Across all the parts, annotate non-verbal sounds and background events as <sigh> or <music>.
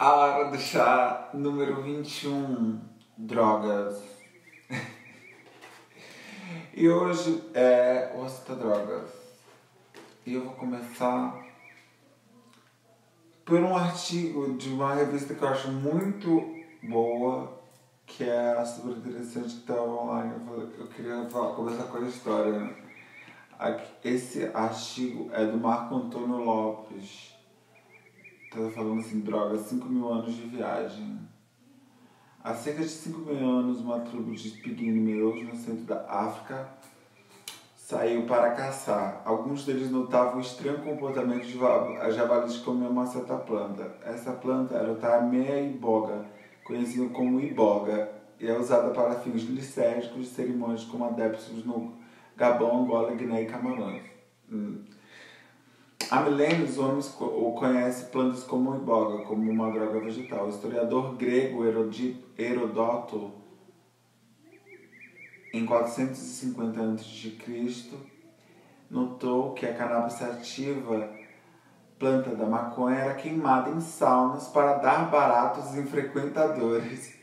A hora do chá número 21, drogas. e hoje é o Rosita Drogas. E eu vou começar por um artigo de uma revista que eu acho muito boa, que é super interessante que estava online. Eu queria falar, começar com a história. Esse artigo é do Marco Antônio Lopes. Tá falando assim, droga, 5 mil anos de viagem. Há cerca de 5 mil anos, uma tribo de pigmeus no centro da África saiu para caçar. Alguns deles notavam o estranho comportamento de javalis que comiam uma certa planta. Essa planta era o Tamea iboga, conhecido como iboga, e é usada para fins licérgicos de cerimônias como adeptos no Gabão, Angola, Guiné e Camarões. Hum. Há milênios, os homens conhecem plantas como iboga, como uma droga vegetal. O historiador grego Herodoto, em 450 a.C., notou que a cannabis sativa, planta da maconha, era queimada em saunas para dar baratos em frequentadores.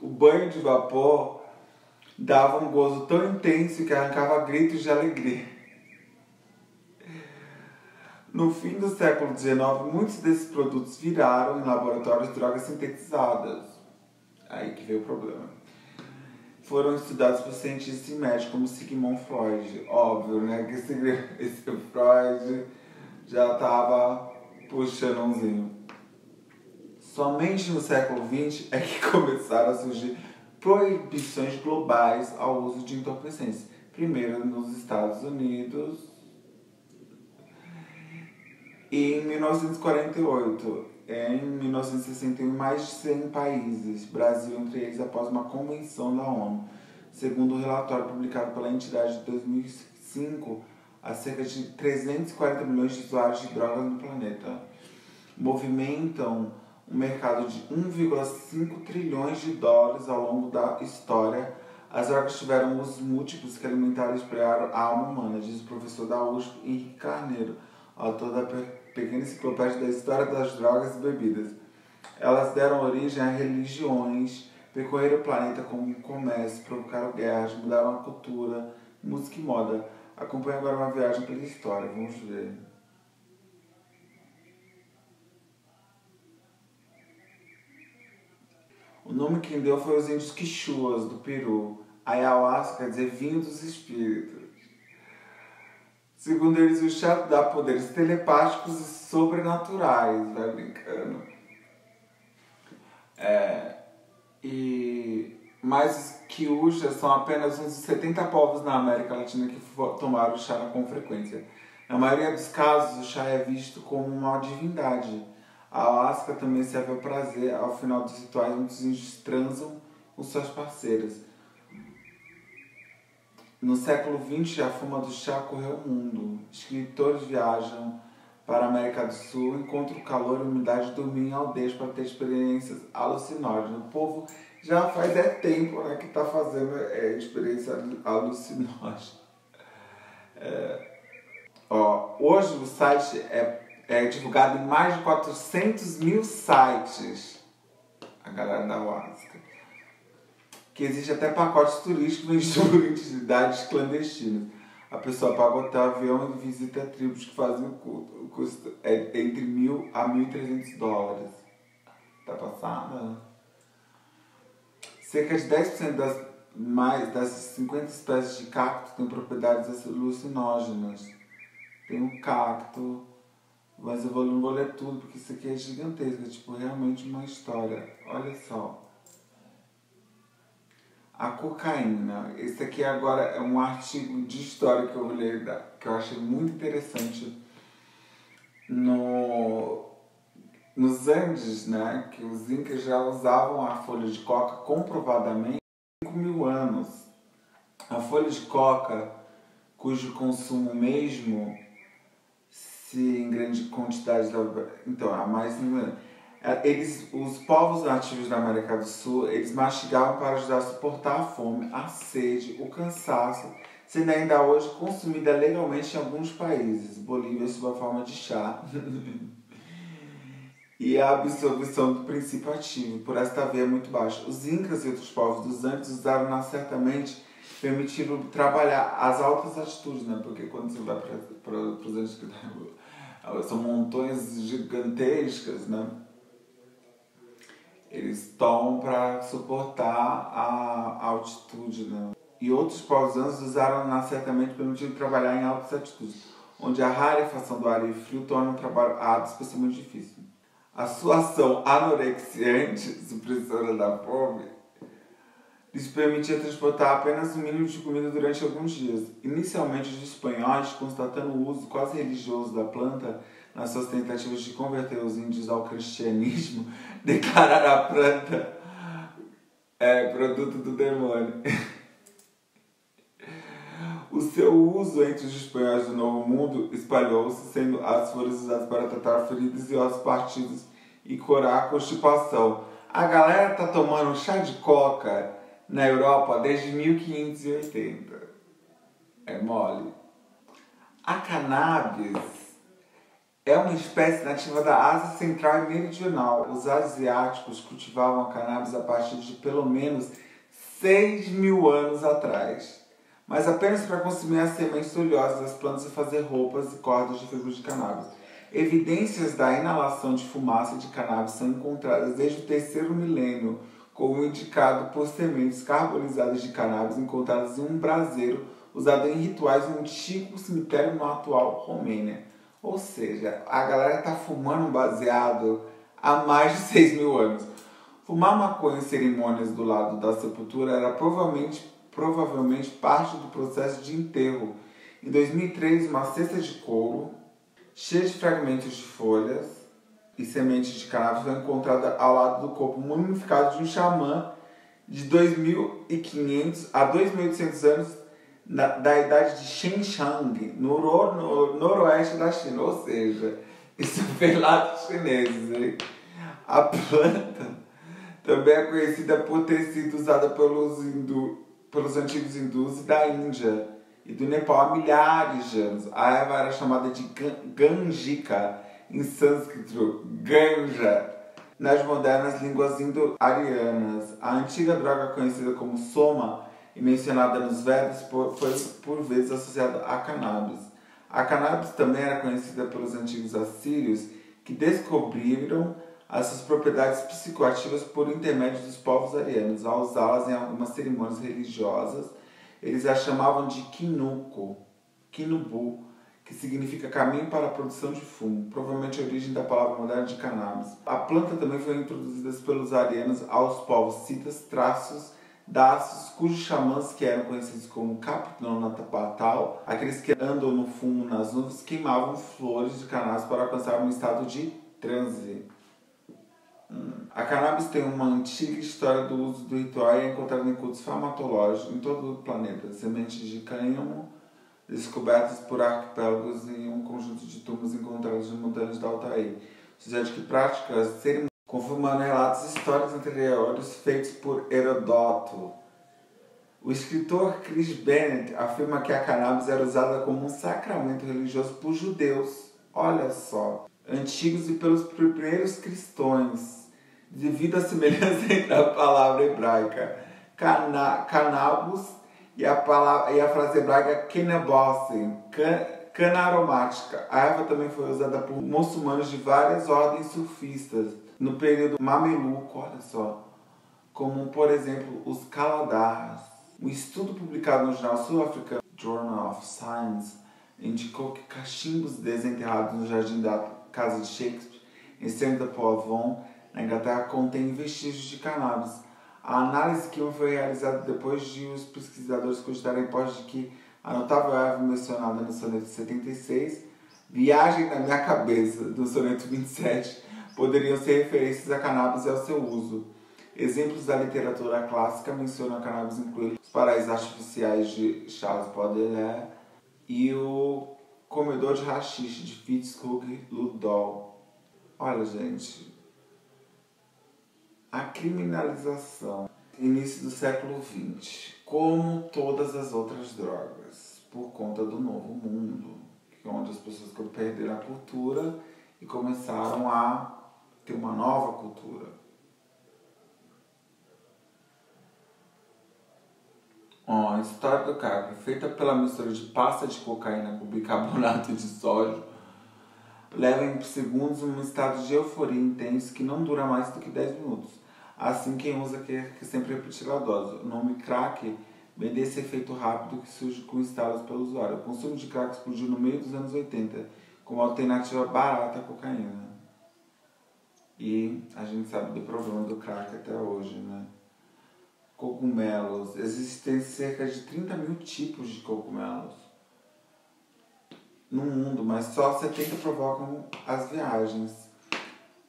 O banho de vapor dava um gozo tão intenso que arrancava gritos de alegria. No fim do século XIX, muitos desses produtos viraram em laboratórios drogas sintetizadas. Aí que veio o problema. Foram estudados por cientistas e médicos como Sigmund Freud. Óbvio, né? Que esse, <laughs> esse Freud já estava puxando umzinho. Somente no século XX é que <laughs> começaram a surgir proibições globais ao uso de entorpecentes. Primeiro nos Estados Unidos e em 1948. Em 1961, mais de 100 países, Brasil entre eles, após uma convenção da ONU. Segundo o relatório publicado pela entidade de 2005, há cerca de 340 milhões de usuários de drogas no planeta. Movimentam um mercado de 1,5 trilhões de dólares ao longo da história, as drogas tiveram usos múltiplos que alimentaram e esprearam a alma humana, diz o professor da USP, Henrique Carneiro, autor da pequena enciclopédia da história das drogas e bebidas. Elas deram origem a religiões, percorreram o planeta como comércio, provocaram guerras, mudaram a cultura, música e moda. Acompanhe agora uma viagem pela história, vamos ver. O nome que deu foi os índios quichuas do Peru. Ayahuasca quer dizer vinho dos espíritos. Segundo eles, o chá dá poderes telepáticos e sobrenaturais, vai brincando. É, e, mas quiuxas são apenas uns 70 povos na América Latina que tomaram o chá com frequência. Na maioria dos casos, o chá é visto como uma divindade a Alaska também serve ao prazer. Ao final dos rituais, muitos índios transam com suas parceiras. No século XX, a fama do chá correu o mundo. Escritores viajam para a América do Sul, encontram calor e umidade, dormem em aldeias para ter experiências alucinógenas. O povo já faz é tempo né, que está fazendo é, experiência alucinógena. <laughs> É, ó, hoje o site é é divulgado em mais de 400 mil sites. A galera da Huasca. Que existe até pacotes turísticos em <laughs> cidades clandestinas. A pessoa paga hotel, avião e visita tribos que fazem o culto. O custo é entre mil a 1.300 dólares. Tá passada? Cerca de 10% das, mais, das 50 espécies de cacto têm propriedades alucinógenas. Tem um cacto mas eu vou, não vou ler tudo porque isso aqui é gigantesco, é tipo realmente uma história. Olha só. A cocaína. Esse aqui agora é um artigo de história que eu ler, que eu achei muito interessante. No, nos Andes, né, que os incas já usavam a folha de coca comprovadamente há 5 mil anos. A folha de coca, cujo consumo mesmo se em grande quantidade então a mais eles os povos nativos da América do Sul eles mastigavam para ajudar a suportar a fome a sede o cansaço sendo ainda hoje consumida legalmente em alguns países Bolívia sob a forma de chá <laughs> e a absorção do princípio ativo por esta via muito baixa. Os incas e outros povos dos Andes usaram certamente permitiram trabalhar as altas atitudes, né? Porque quando você vai para os Andes, <laughs> são montanhas gigantescas, né? Eles estão para suportar a altitude, né? E outros povos antes usaram certamente permitindo trabalhar em altas altitudes, onde a rarefação do ar e frio torna o trabalho árduo especialmente difícil. A sua ação anorexiante, supressora da fome, lhes permitia transportar apenas um mínimo de comida durante alguns dias. Inicialmente, os espanhóis, constatando o uso quase religioso da planta nas suas tentativas de converter os índios ao cristianismo, <laughs> declararam a planta é, produto do demônio. <laughs> O seu uso entre os espanhóis do Novo Mundo espalhou-se, sendo as folhas usadas para tratar feridas e ossos partidos e curar a constipação. A galera tá tomando chá de coca na Europa desde 1580. É mole. A cannabis é uma espécie nativa da Ásia Central e Meridional. Os asiáticos cultivavam a cannabis a partir de pelo menos 6 mil anos atrás mas apenas para consumir as sementes oleosas das plantas e fazer roupas e cordas de fibras de cannabis. Evidências da inalação de fumaça de cannabis são encontradas desde o terceiro milênio, como indicado por sementes carbonizadas de cannabis encontradas em um braseiro usado em rituais no antigo cemitério no atual Romênia. Ou seja, a galera está fumando baseado há mais de <laughs> 6 mil anos. Fumar maconha em cerimônias do lado da sepultura era provavelmente provavelmente parte do processo de enterro. Em 2003, uma cesta de couro, cheia de fragmentos de folhas e sementes de cannabis, foi encontrada ao lado do corpo mumificado de um xamã de 2.500 a 2.800 anos na, da idade de Xinjiang, no, no noroeste da China. Ou seja, <laughs> isso foi lá dos chineses. A planta também é conhecida por ter sido usada pelos hindus pelos antigos hindus da Índia e do Nepal há milhares de anos. A erva era chamada de Ganjika, em sânscrito, Ganja. Nas modernas línguas indo-arianas, a antiga droga conhecida como soma e mencionada nos Vedas foi por vezes associada a cannabis. A cannabis também era conhecida pelos antigos assírios que descobriram as suas propriedades psicoativas por intermédio dos povos arianos. Ao usá-las em algumas cerimônias religiosas, eles a chamavam de kinuko, kinubu, que significa caminho para a produção de fumo, provavelmente a origem da palavra moderna de cannabis. A planta também foi introduzida pelos arianos aos povos citas, traços, daços, cujos xamãs, que eram conhecidos como Capnonatapatal, aqueles que andam no fumo nas nuvens, queimavam flores de cannabis para alcançar um estado de transe. A cannabis tem uma antiga história do uso do ritual e é encontrada em cultos farmacológicos em todo o planeta. Sementes de cânhamo descobertas por arquipélagos em um conjunto de túmulos encontrados nas montanhas da Altair. Sugere que práticas cerimônias confirmando relatos históricos anteriores feitos por Herodoto. O escritor Chris Bennett afirma que a cannabis era usada como um sacramento religioso por judeus, olha só, antigos e pelos primeiros cristãos devido à semelhança <laughs> entre a palavra hebraica cana, canabus e a, palavra, e a frase hebraica kenabosse, can, cana aromática. A erva também foi usada por muçulmanos de várias ordens sufistas no período mameluco, olha só, como por exemplo os Kaladars. Um estudo publicado no jornal sul-africano Journal of Science indicou que cachimbos desenterrados no jardim da casa de Shakespeare, em Saint-Paul-Avon, na Inglaterra contém vestígios de cannabis. A análise química foi realizada depois de os pesquisadores a hipótese de que a notável erva mencionada no soneto 76, Viagem na Minha Cabeça, do soneto 27, poderiam ser referências a cannabis e ao seu uso. Exemplos da literatura clássica mencionam a cannabis incluindo os paraísos artificiais de Charles Baudelaire e o comedor de rachixe de Fitzhugh Ludol. Olha, gente, a criminalização, início do século XX, como todas as outras drogas, por conta do novo mundo, onde as pessoas perderam a cultura e começaram a ter uma nova cultura. Ó, a história do crack, feita pela mistura de pasta de cocaína com bicarbonato de sódio, leva em segundos um estado de euforia intenso que não dura mais do que 10 minutos. Assim, quem usa quer que sempre repetir a dose. O nome crack vem desse efeito rápido que surge com estalos pelo usuário. O consumo de crack explodiu no meio dos anos 80 como alternativa barata à cocaína. E a gente sabe do problema do crack até hoje, né? Cogumelos. Existem cerca de 30 mil tipos de cogumelos no mundo, mas só 70 provocam as viagens.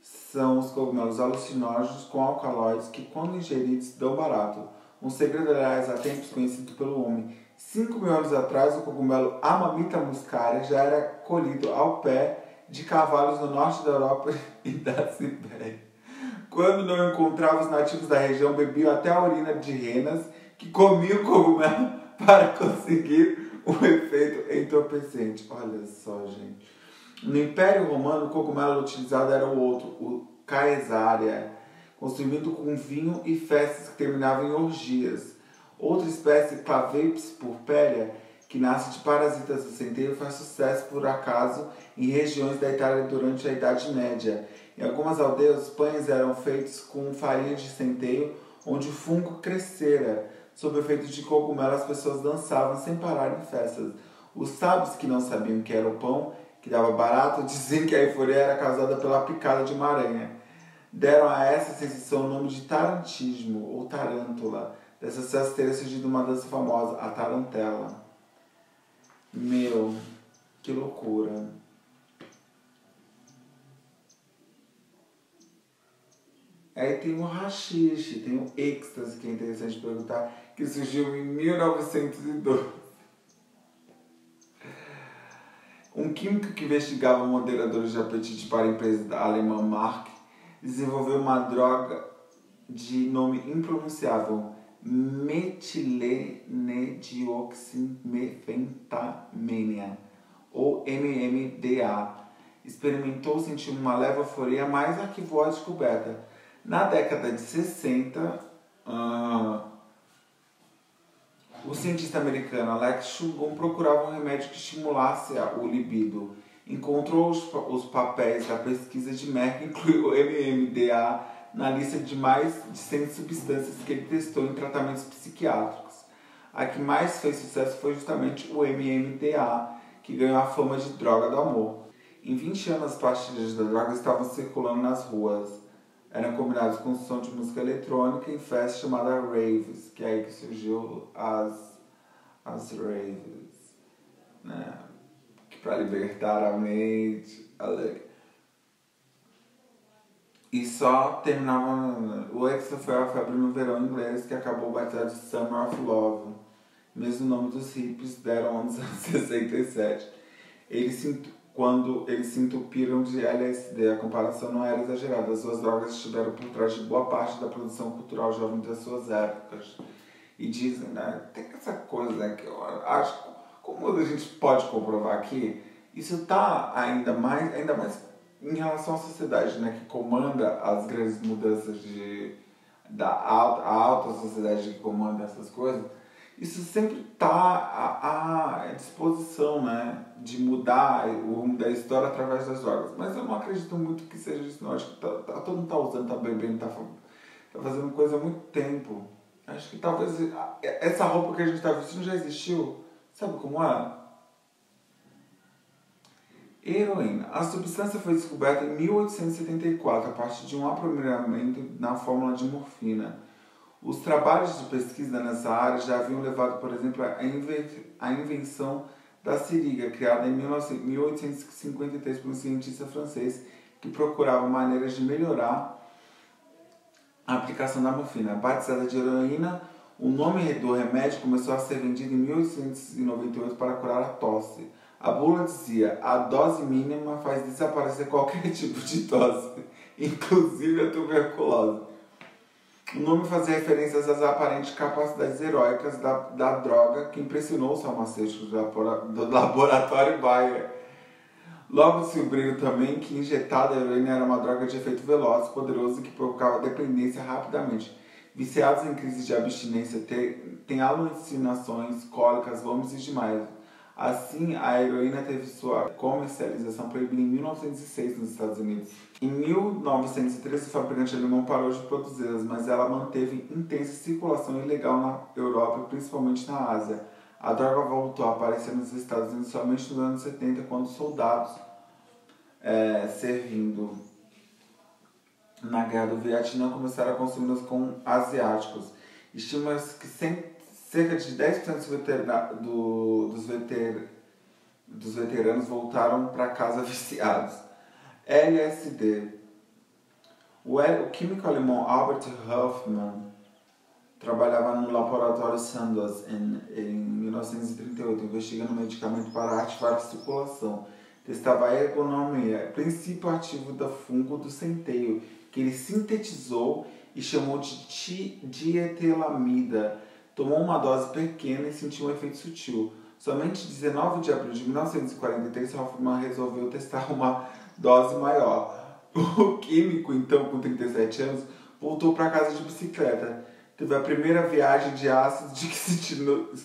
São os cogumelos alucinógenos com alcaloides que, quando ingeridos, dão barato. Um segredo, aliás, há tempos conhecido pelo homem. 5 mil anos atrás, o cogumelo Amamita muscaria já era colhido ao pé de cavalos no norte da Europa <laughs> e da Sibéria. Quando não encontrava os nativos da região, bebiam até a urina de renas que comiam cogumelo <laughs> para conseguir o efeito entorpecente. Olha só, gente. No Império Romano, o cogumelo utilizado era o outro, o caesária, consumido com vinho e festas que terminavam em orgias. Outra espécie, Claveps purpérea, que nasce de parasitas do centeio, faz sucesso por acaso em regiões da Itália durante a Idade Média. Em algumas aldeias, os pães eram feitos com farinha de centeio, onde o fungo crescera. Sob o efeito de cogumelo, as pessoas dançavam sem parar em festas. Os sábios que não sabiam que era o pão, que dava barato, <laughs> diziam que a euforia era causada pela picada de uma aranha. Deram a essa sensação o nome de tarantismo, ou tarântula. Dessa festa teria surgido uma dança famosa, a tarantela. Meu, que loucura. Aí tem o rachixe, tem o êxtase, que é interessante perguntar, que surgiu em 1912. Um químico que investigava moderadores de apetite para a empresa alemã Mark desenvolveu uma droga de nome impronunciável, metilenedioximefentamina, ou MMDA. Experimentou sentir uma leve euforia, mas arquivou a descoberta na década de 60, uh, o cientista americano Alex Shulgin procurava um remédio que estimulasse o libido. Encontrou os, os papéis da pesquisa de Merck incluiu o MMDA na lista de mais de 100 substâncias que ele testou em tratamentos psiquiátricos. A que mais fez sucesso foi justamente o MMDA, que ganhou a fama de droga do amor. Em 20 anos, as pastilhas da droga estavam circulando nas ruas eram combinados com som de música eletrônica em festa chamada raves, que é aí que surgiu as, as raves, né? Que para libertar a mente, ali. E só terminava. O Extra foi a febre no verão inglês que acabou batizado de Summer of Love. Mesmo nome dos hippies deram nos anos 67. Eles se quando eles se entupiram de LSD. A comparação não era exagerada. As duas drogas estiveram por trás de boa parte da produção cultural jovem das suas épocas. E dizem, né? Tem essa coisa né, que eu acho, como a gente pode comprovar aqui, isso está ainda mais, ainda mais em relação à sociedade, né? Que comanda as grandes mudanças de, da alta, a alta sociedade que comanda essas coisas isso sempre está à, à, disposição, né? De mudar o rumo da história através das drogas. Mas eu não acredito muito que seja isso, não. Acho que tá, tá, todo mundo está usando, está bebendo, está tá fazendo coisa há muito tempo. Acho que talvez essa roupa que a gente está vestindo já existiu. Sabe como é? Heroína. A substância foi descoberta em 1874 a partir de um aprimoramento na fórmula de morfina os trabalhos de pesquisa nessa área já haviam levado, por exemplo, à invenção da seringa, criada em 1853 por um cientista francês que procurava maneiras de melhorar a aplicação da morfina. Batizada de heroína, o nome do remédio começou a ser vendido em 1898 para curar a tosse. A bula dizia: a dose mínima faz desaparecer qualquer <laughs> tipo de tosse, inclusive a tuberculose. O nome fazia referências às aparentes capacidades heróicas da, da droga que impressionou os farmacêuticos do <laughs> laboratório Bayer. Logo se descobriram também que injetada heroína era uma droga de efeito veloz, poderoso que provocava dependência rapidamente. Viciados em crises de abstinência têm alucinações, cólicas, vômitos e demais. Assim, a heroína teve sua comercialização proibida em 1906 nos Estados Unidos. Em 1913, o fabricante alemão parou de produzi-las, mas ela manteve intensa circulação ilegal na Europa e principalmente na Ásia. A droga voltou a aparecer nos Estados Unidos somente nos anos 70, quando soldados é, servindo na guerra do Vietnã começaram a consumi-las com asiáticos. Estima-se que cerca de 10% dos, veterana, do, dos, veter, dos veteranos voltaram para casa <laughs> viciados. LSD. O, o químico alemão Albert Hoffmann trabalhava no laboratório Sandoz em, em 1938, investigando medicamento para ativar a circulação. Testava a ergonomia, princípio ativo do fungo do centeio, que ele sintetizou e chamou de dietelamida. Tomou uma dose pequena e sentiu um efeito sutil. Somente 19 de abril de 1943, Hoffman resolveu testar uma dose maior. O químico, então, com 37 anos, voltou para casa de bicicleta teve a primeira viagem de ácido de que se,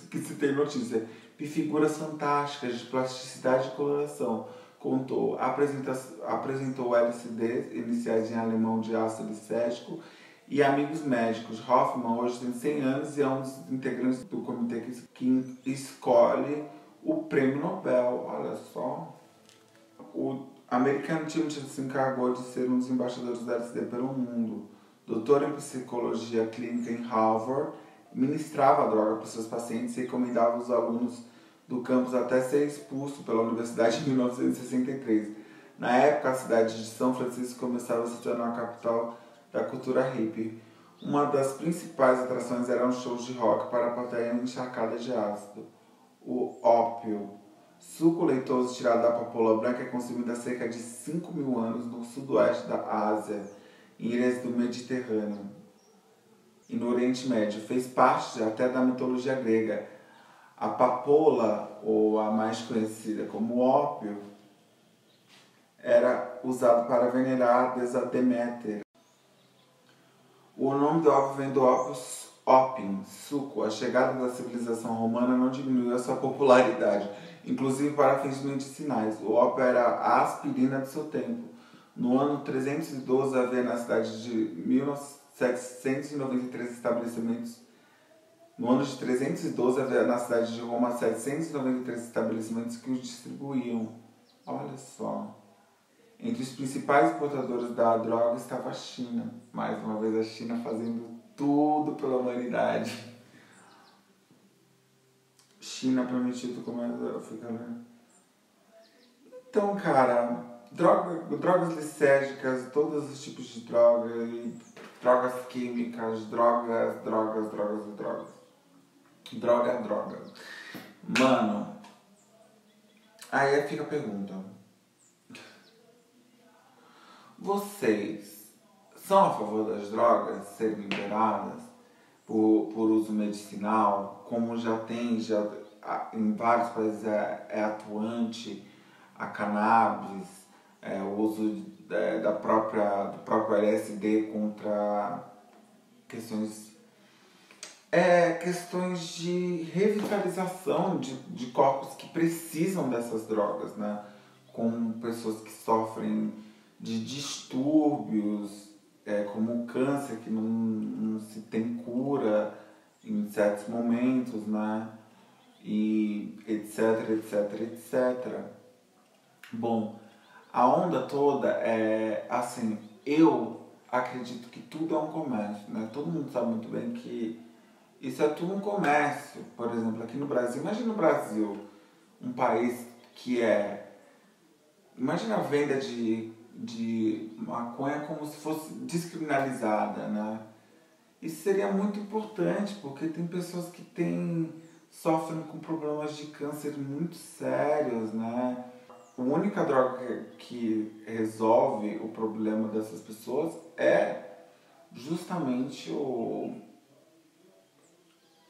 que se tem notícia. E figuras fantásticas de plasticidade e coloração. Contou, apresentou o LCD, iniciais em alemão de ácido licético, e amigos médicos. Hoffman hoje tem 100 anos e é um dos integrantes do comitê que escolhe o prêmio Nobel. Olha só. O americano Timothy se encarregou de ser um dos embaixadores do LSD pelo mundo doutor em psicologia clínica em Harvard, ministrava a droga para seus pacientes e recomendava os alunos do campus até ser expulso pela universidade em 1963. Na época, a cidade de São Francisco começava a se tornar a capital da cultura hippie. Uma das principais atrações eram shows de rock para a plateia encharcada de ácido. O ópio, suco leitoso tirado da papoula branca, é consumido há cerca de 5 mil anos no sudoeste da Ásia ilhas do Mediterrâneo e no Oriente Médio. Fez parte até da mitologia grega. A papoula, ou a mais conhecida como ópio, era usado para venerar a deusa Deméter. O nome do ópio vem do ópios opium, suco. A chegada da civilização romana não diminuiu a sua popularidade, inclusive para fins medicinais. O ópio era a aspirina do seu tempo no ano 312 havia na cidade de 1793 estabelecimentos. No ano de 312 havia na cidade de Roma 793 estabelecimentos que os distribuíam. Olha só. Entre os principais importadores da droga estava a China. Mais uma vez a China fazendo tudo pela humanidade. China prometido como é fica, né? Então, cara, droga, drogas licérgicas, todos os tipos de drogas, drogas químicas, drogas, drogas, drogas drogas. Droga, droga. Mano, aí fica a pergunta. Vocês são a favor das drogas serem liberadas por, por uso medicinal, como já tem, já em vários países é, é atuante a cannabis, é, o uso é, da própria, do próprio LSD contra questões é, questões de revitalização de, de corpos que precisam dessas drogas, né? Com pessoas que sofrem de distúrbios, é, como o câncer, que não, não se tem cura em certos momentos, né? E etc, etc, etc. Bom, a onda toda é assim, eu acredito que tudo é um comércio, né? Todo mundo sabe muito bem que isso é tudo um comércio. Por exemplo, aqui no Brasil, imagina o Brasil, um país que é. Imagina a venda de, de maconha como se fosse descriminalizada, né? Isso seria muito importante, porque tem pessoas que têm, sofrem com problemas de câncer muito sérios, né? a única droga que resolve o problema dessas pessoas é justamente o,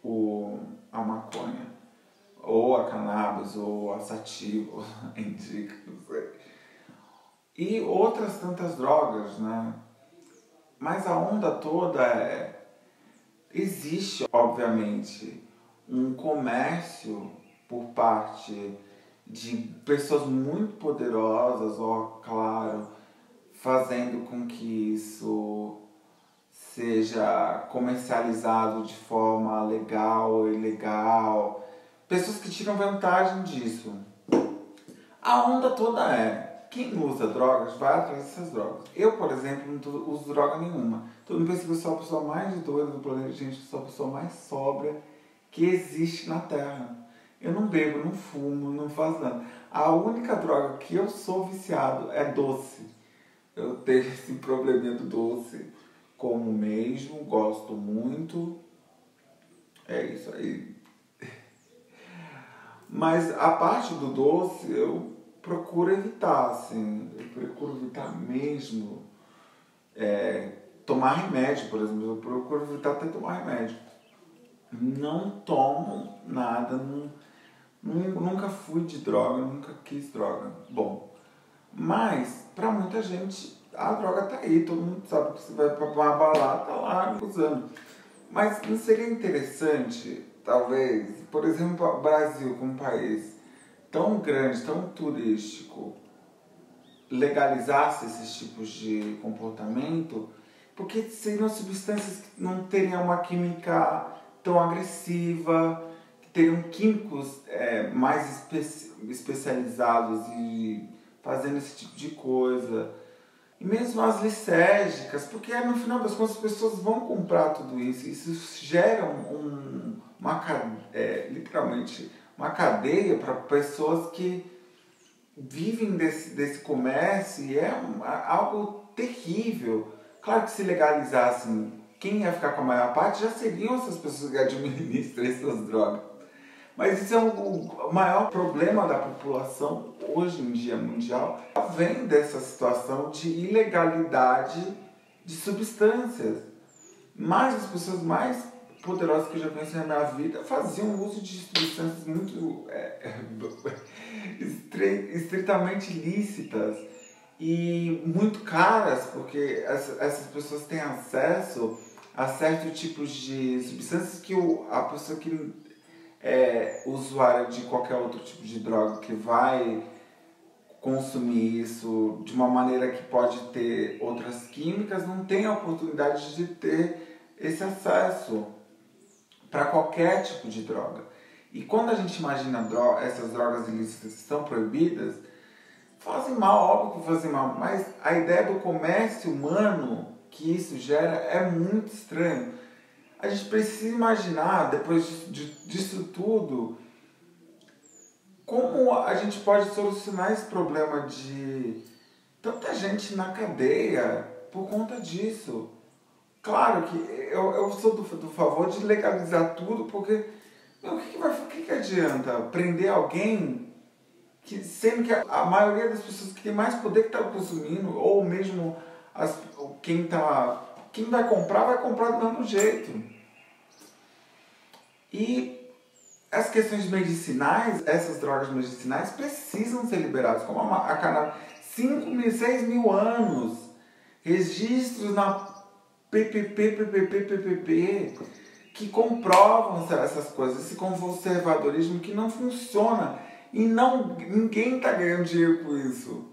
o a maconha ou a cannabis ou a sativa, indica, não sei. E outras tantas drogas, né? Mas a onda toda é. Existe, obviamente, um comércio por parte de pessoas muito poderosas, ó, claro, fazendo com que isso seja comercializado de forma legal ou ilegal. Pessoas que tiram vantagem disso. A onda toda é, quem usa drogas vai atrás dessas drogas. Eu, por exemplo, não uso droga nenhuma. Todo mundo pensa que eu sou a pessoa mais doida do planeta, gente, eu sou a pessoa mais sóbria que existe na Terra. Eu não bebo, não fumo, não faço nada. A única droga que eu sou viciado é doce. Eu tenho esse probleminha do doce. Como mesmo, gosto muito. É isso aí. <laughs> Mas a parte do doce eu procuro evitar, assim. Eu procuro evitar mesmo. É, tomar remédio, por exemplo. Eu procuro evitar até tomar remédio. Não tomo nada, não Nunca fui de droga, nunca quis droga. Bom, mas para muita gente a droga tá aí, todo mundo sabe que você vai para uma balada, tá lá usando. Mas não seria interessante, talvez, por exemplo, o Brasil como país tão grande, tão turístico, legalizasse esses tipos de comportamento, porque seriam substâncias que não teriam uma química tão agressiva, teriam químicos é, mais espe especializados e fazendo esse tipo de coisa. E mesmo as licérgicas, porque no final das contas as pessoas vão comprar tudo isso. Isso gera um, uma é, literalmente uma cadeia para pessoas que vivem desse, desse comércio e é um, algo terrível. Claro que se legalizassem, quem ia ficar com a maior parte já seriam essas pessoas que <laughs> administram essas drogas. Mas isso é o maior problema da população hoje em dia mundial. Vem dessa situação de ilegalidade de substâncias. Mas as pessoas mais poderosas que eu já conheci na minha vida faziam uso de substâncias muito é, <laughs> estritamente lícitas e muito caras, porque essas pessoas têm acesso a certos tipos de substâncias que a pessoa que é, usuário de qualquer outro tipo de droga que vai consumir isso de uma maneira que pode ter outras químicas, não tem a oportunidade de ter esse acesso para qualquer tipo de droga. E quando a gente imagina essas drogas ilícitas que estão proibidas, fazem mal, óbvio que fazem mal, mas a ideia do comércio humano que isso gera é muito estranho a gente precisa imaginar, depois disso tudo, como a gente pode solucionar esse problema de tanta gente na cadeia por conta disso. Claro que eu, eu sou do, do favor de legalizar tudo, porque o, que, que, vai, o que, que adianta prender alguém que sendo que a, a maioria das pessoas que tem mais poder que está consumindo, ou mesmo as, quem tá. Quem vai comprar, vai comprar do mesmo jeito. E as questões medicinais, essas drogas medicinais precisam ser liberadas, como a, a cannabis. 5 mil, 6 mil anos, registros na PPP, PPP, PPP, que comprovam essas coisas, esse conservadorismo que não funciona e não ninguém está ganhando dinheiro com isso.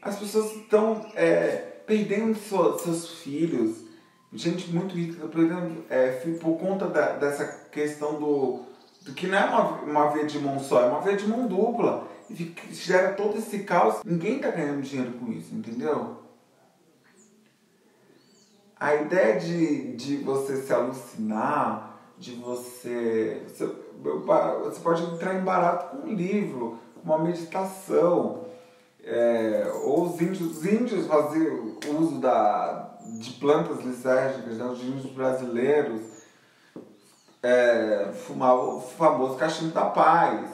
As pessoas estão é, perdendo seus filhos, gente muito rica, exemplo, é, por conta da, dessa questão do, do que não é uma, uma via de mão só, é uma via de mão dupla. E gera todo esse caos. Ninguém está ganhando dinheiro com isso, entendeu? A ideia de, de você se alucinar, de você, você. Você pode entrar em barato com um livro, uma meditação. É, ou os índios, os índios faziam uso da, de plantas lisérgicas, né, os índios brasileiros é, fumavam o famoso cachimbo da paz,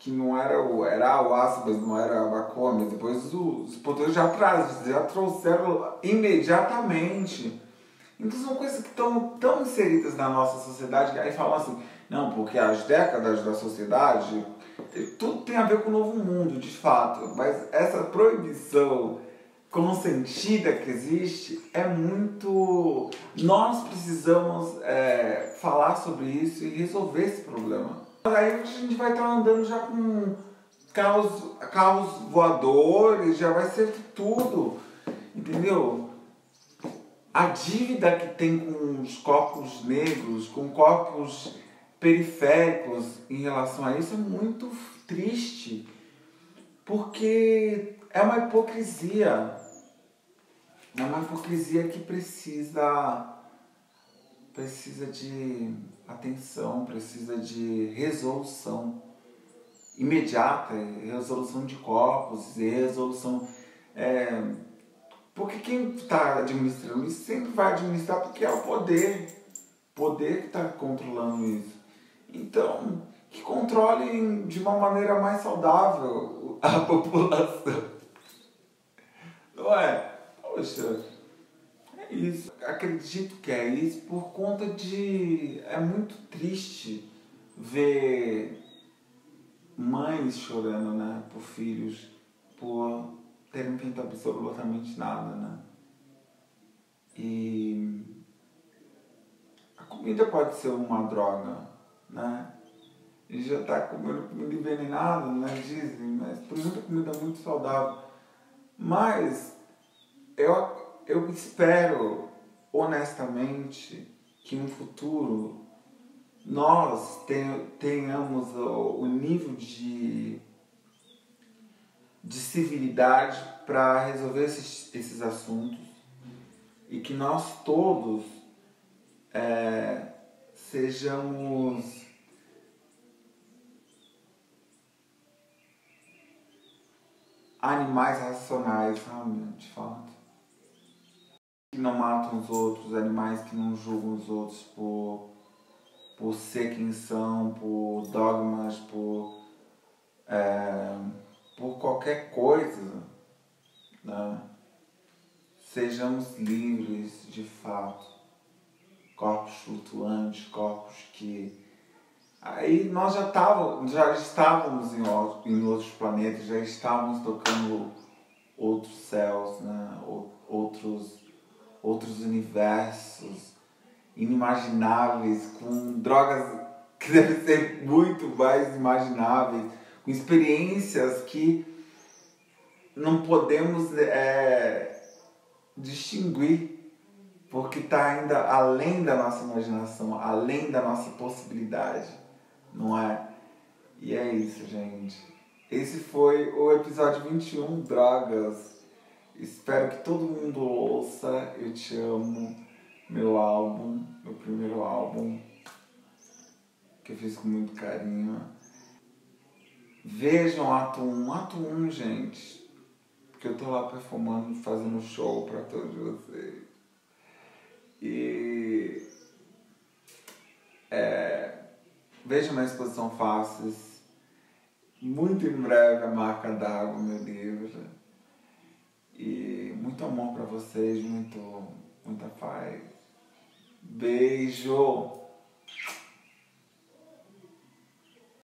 que não era o, era o ácido, não era a maconha, depois os portugueses já, traz, já trouxeram imediatamente. Então são coisas que estão tão inseridas na nossa sociedade que aí falam assim, Não, porque as décadas da sociedade, tudo tem a ver com o novo mundo, de fato. Mas essa proibição consentida que existe é muito. Nós precisamos é, falar sobre isso e resolver esse problema. Aí a gente vai estar andando já com carros, carros voadores, já vai ser tudo, entendeu? A dívida que tem com os corpos negros, com corpos periféricos em relação a isso é muito triste, porque é uma hipocrisia. É uma hipocrisia que precisa precisa de atenção, precisa de resolução imediata, resolução de corpos, resolução. É, porque quem está administrando isso sempre vai administrar porque é o poder. Poder que está controlando isso. Então, que controle de uma maneira mais saudável a <laughs> população. Não é? Poxa, isso. Acredito que é isso por conta de. É muito triste ver mães chorando, né, por filhos, por terem feito absolutamente nada, né? E a comida pode ser uma droga, né? E já está comendo comida envenenada, né? Dizem, mas por exemplo, comida muito saudável. Mas eu, eu espero, honestamente, que no futuro nós tenhamos o nível de, de civilidade para resolver esses, esses assuntos e que nós todos é, sejamos animais racionais, sabe? De fato. Que não matam os outros, animais que não julgam os outros por por ser quem são, por dogmas, por, é, por qualquer coisa, né? sejamos livres de fato. Corpos flutuantes, corpos que. Aí nós já, távamos, já estávamos em, em outros planetas, já estávamos tocando outros céus, né? outros, outros universos inimagináveis, com drogas que <laughs> devem ser muito mais imagináveis, com experiências que não podemos é, distinguir, porque está ainda além da nossa imaginação, além da nossa possibilidade, não é? E é isso, gente. Esse foi o episódio 21, Drogas. Espero que todo mundo ouça. Eu te amo meu álbum, meu primeiro álbum, que eu fiz com muito carinho. Vejam ato 1, ato 1, gente, porque eu tô lá performando, fazendo show para todos vocês. E é, vejam na exposição Faces, muito em breve a marca d'água, meu livro. E muito amor para vocês, muito, muita paz. Beijo!